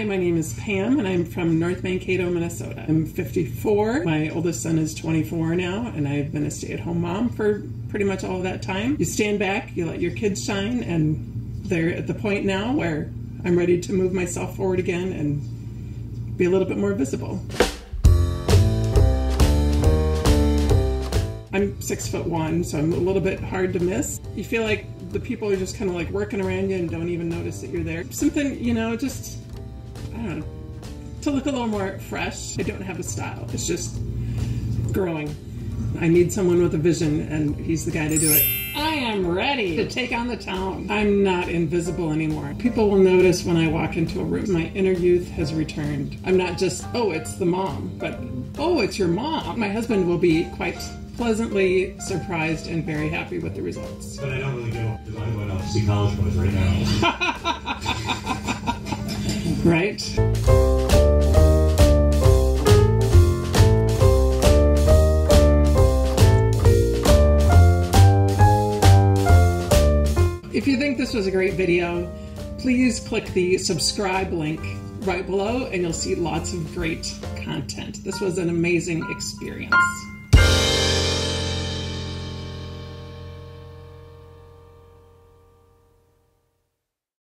Hi, my name is Pam, and I'm from North Mankato, Minnesota. I'm 54. My oldest son is 24 now, and I've been a stay at home mom for pretty much all of that time. You stand back, you let your kids shine, and they're at the point now where I'm ready to move myself forward again and be a little bit more visible. I'm six foot one, so I'm a little bit hard to miss. You feel like the people are just kind of like working around you and don't even notice that you're there. Something, you know, just I don't know, to look a little more fresh. I don't have a style. It's just growing. I need someone with a vision, and he's the guy to do it. I am ready to take on the town. I'm not invisible anymore. People will notice when I walk into a room. My inner youth has returned. I'm not just, oh, it's the mom, but oh, it's your mom. My husband will be quite pleasantly surprised and very happy with the results. But I don't really go because I'm going out to see college boys right now. right? If you think this was a great video, please click the subscribe link right below and you'll see lots of great content. This was an amazing experience.